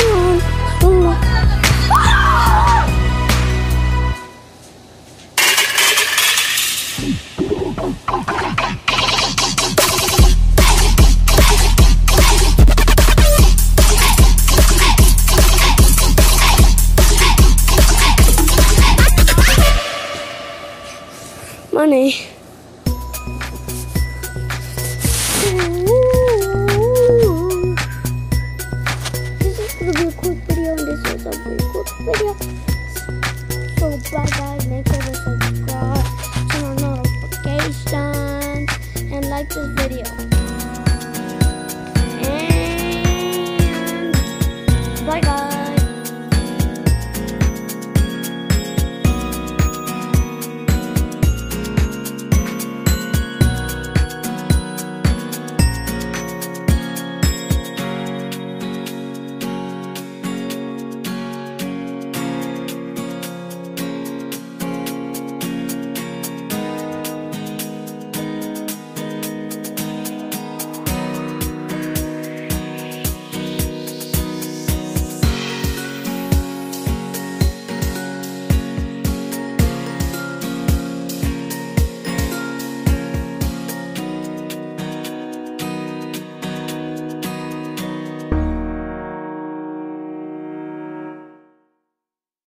Ooh.